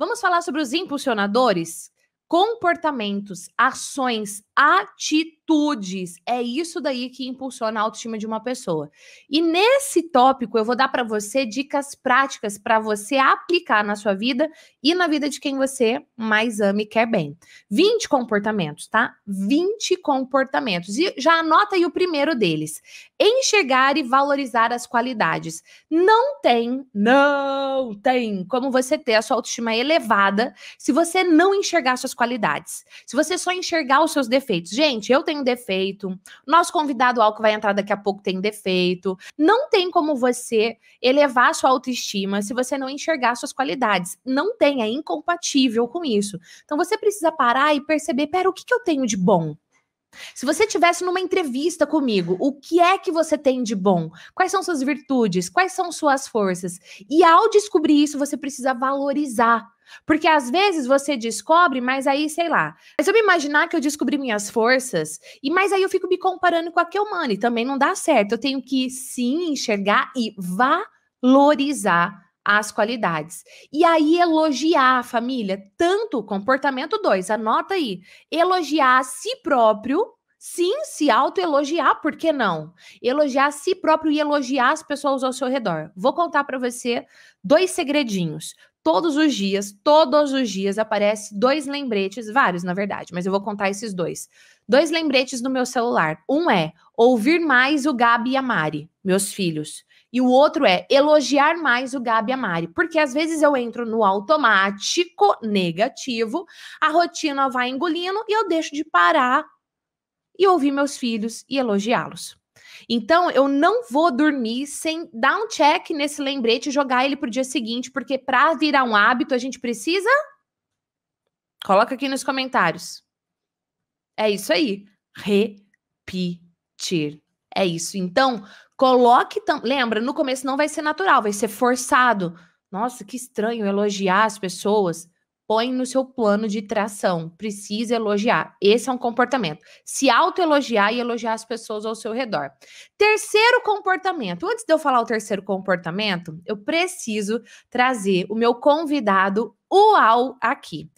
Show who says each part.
Speaker 1: Vamos falar sobre os impulsionadores? Comportamentos, ações, atitudes. É isso daí que impulsiona a autoestima de uma pessoa. E nesse tópico eu vou dar para você dicas práticas para você aplicar na sua vida e na vida de quem você mais ama e quer bem. 20 comportamentos, tá? 20 comportamentos. E já anota aí o primeiro deles. Enxergar e valorizar as qualidades. Não tem, não tem como você ter a sua autoestima elevada se você não enxergar suas qualidades. Se você só enxergar os seus defeitos. Gente, eu tenho defeito. Nosso convidado Al que vai entrar daqui a pouco tem defeito. Não tem como você elevar a sua autoestima se você não enxergar suas qualidades. Não tem, é incompatível com isso. Então você precisa parar e perceber, pera, o que, que eu tenho de bom? Se você tivesse numa entrevista comigo, o que é que você tem de bom? Quais são suas virtudes? Quais são suas forças? E ao descobrir isso, você precisa valorizar. Porque às vezes você descobre, mas aí, sei lá. Mas eu me imaginar que eu descobri minhas forças, e mas aí eu fico me comparando com a Kelmane, também não dá certo. Eu tenho que sim enxergar e valorizar as qualidades. E aí elogiar a família, tanto o comportamento dois, anota aí, elogiar a si próprio, sim, se autoelogiar, por que não? Elogiar a si próprio e elogiar as pessoas ao seu redor. Vou contar para você dois segredinhos. Todos os dias, todos os dias aparece dois lembretes, vários na verdade, mas eu vou contar esses dois. Dois lembretes no meu celular. Um é ouvir mais o Gabi e a Mari, meus filhos. E o outro é elogiar mais o Gabi e a Mari, porque às vezes eu entro no automático negativo, a rotina vai engolindo e eu deixo de parar e ouvir meus filhos e elogiá-los. Então, eu não vou dormir sem dar um check nesse lembrete e jogar ele pro dia seguinte, porque para virar um hábito a gente precisa Coloca aqui nos comentários. É isso aí. Repetir. É isso. Então, Coloque. Tam... Lembra, no começo não vai ser natural, vai ser forçado. Nossa, que estranho elogiar as pessoas. Põe no seu plano de tração. Precisa elogiar. Esse é um comportamento. Se autoelogiar e elogiar as pessoas ao seu redor. Terceiro comportamento. Antes de eu falar o terceiro comportamento, eu preciso trazer o meu convidado uau aqui.